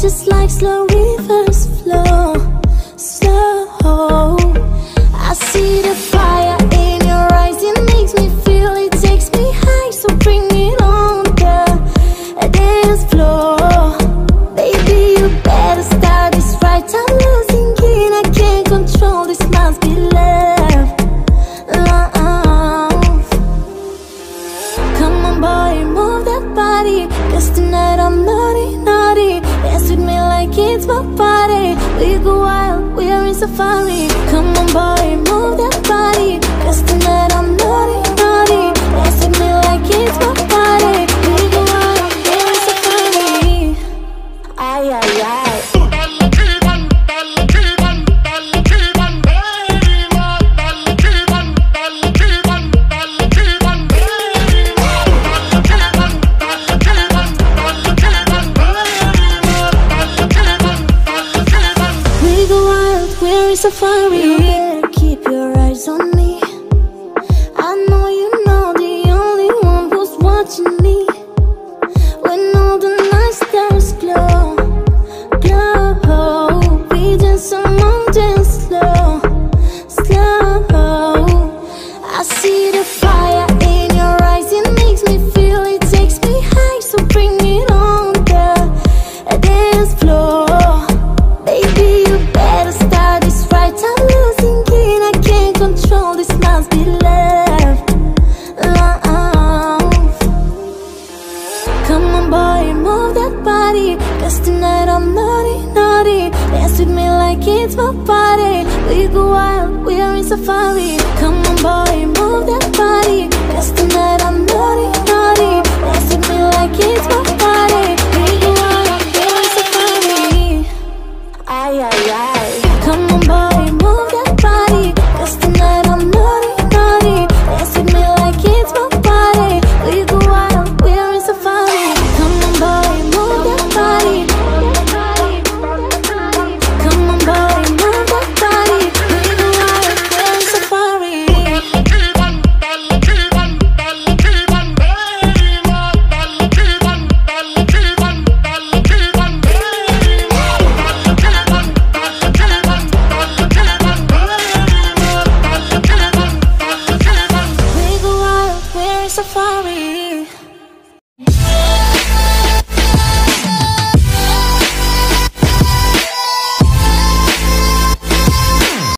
just like slow rivers flow, slow. I see the fire in your eyes, it makes me feel, it takes me high. So bring it on the dance floor, baby. You better start this right. I'm losing it, I can't control this. Must be love, love. Come on, boy, move that body. Cause tonight I'm naughty, naughty. Dance with me like it's my party. We go wild, we are in safari. Come on, boy, move that body. Cause tonight wild, we're in safari. You better keep your eyes on me. I know you know the only one who's watching me. When all the night stars glow, glow. We dance among dance slow, slow. I see the fire in your eyes, it makes me feel, it takes me high. So bring it on the dance floor. Cause tonight I'm naughty, naughty. Dance with me like it's my party. We go wild, we are in safari. Come on, boy, move that body.